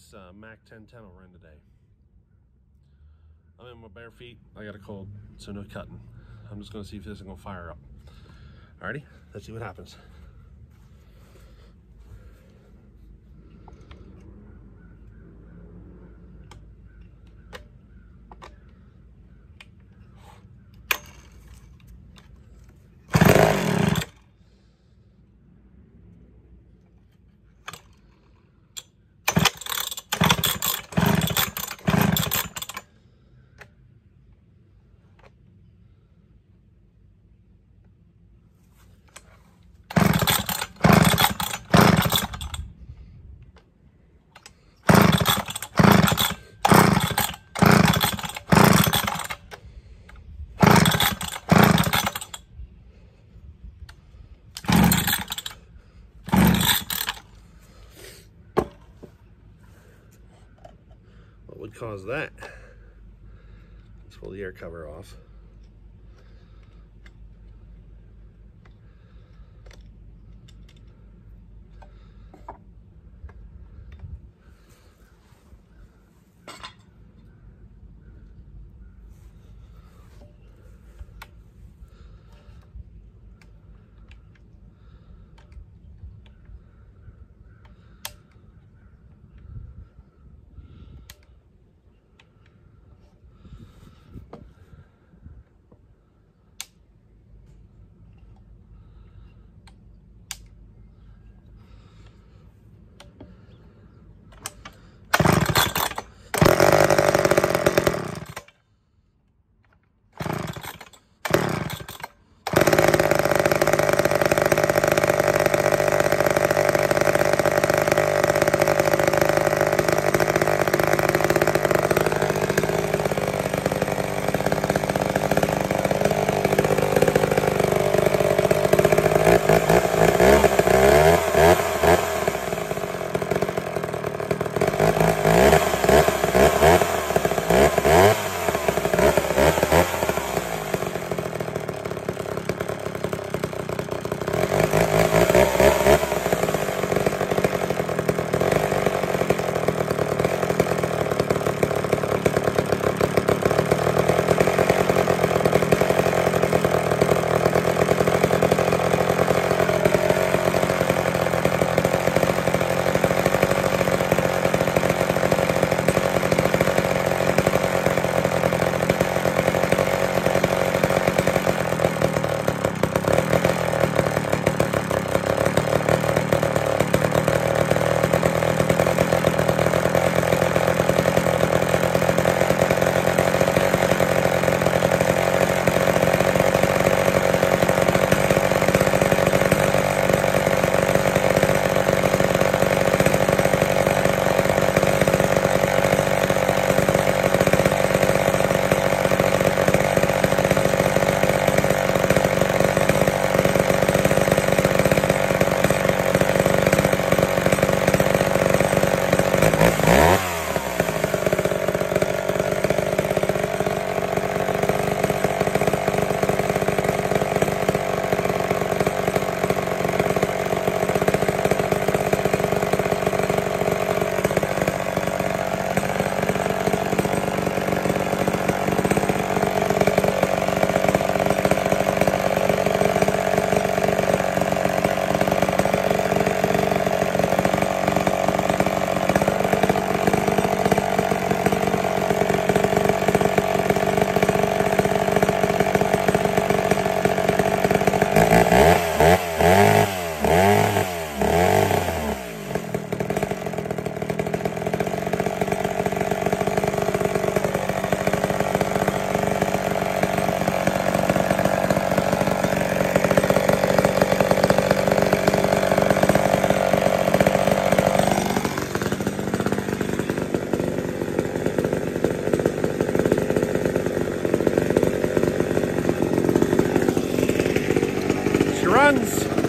this uh, Mac 1010 will run today. I'm in my bare feet. I got a cold, so no cutting. I'm just gonna see if this is gonna fire up. Alrighty, let's see what happens. Cause that? Let's pull the air cover off. guns.